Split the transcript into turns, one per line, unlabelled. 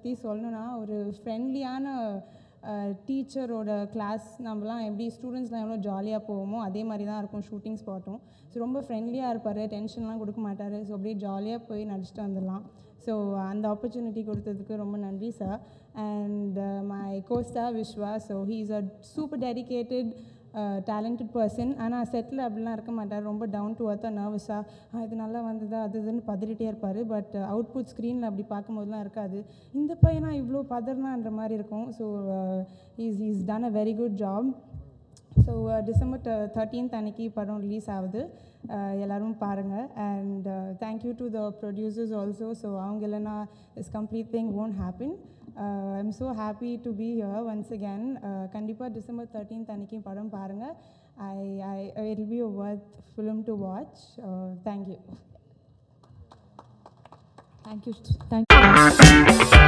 பற்றி சொல்லணுன்னா ஒரு ஃப்ரெண்ட்லியான டீச்சரோட கிளாஸ் நம்மலாம் எப்படி ஸ்டூடெண்ட்ஸ்லாம் எவ்வளோ ஜாலியாக போவோமோ அதே மாதிரி தான் இருக்கும் ஷூட்டிங் ஸ்பாட்டும் ஸோ ரொம்ப ஃப்ரெண்ட்லியாக இருப்பார் டென்ஷன்லாம் கொடுக்க மாட்டார். ஸோ அப்படியே ஜாலியாக போய் நடிச்சிட்டு வந்துடலாம். ஸோ அந்த ஆப்பர்ச்சுனிட்டி கொடுத்ததுக்கு ரொம்ப நன்றி sir and my costar Vishwa so he is a super dedicated talented person ஆனால் செட்டில் அப்படிலாம் இருக்க மாட்டார். ரொம்ப டவுன் டு அர்த்தாக நர்வஸாக இது நல்லா வந்ததா? அது இதுன்னு பதறிட்டே இருப்பார். பட் அவுட்புட் ஸ்க்ரீனில் அப்படி பார்க்கும்போதுலாம் இருக்காது. இந்த பையனா இவ்வளோ பதறனான்ற மாதிரி இருக்கும். So is is done a very good job so December thirteenth அன்னைக்கு படம் ரிலீஸ் ஆகுது. எல்லோரும் பாருங்கள் and thank you to the producers also so அவங்க இல்லைன்னா is complete thing won't happen I am so happy to be here once again கண்டிப்பாக December thirteenth அன்னைக்கு படம் பாருங்கள் I I it be a worth film to watch thank you
thank you thank you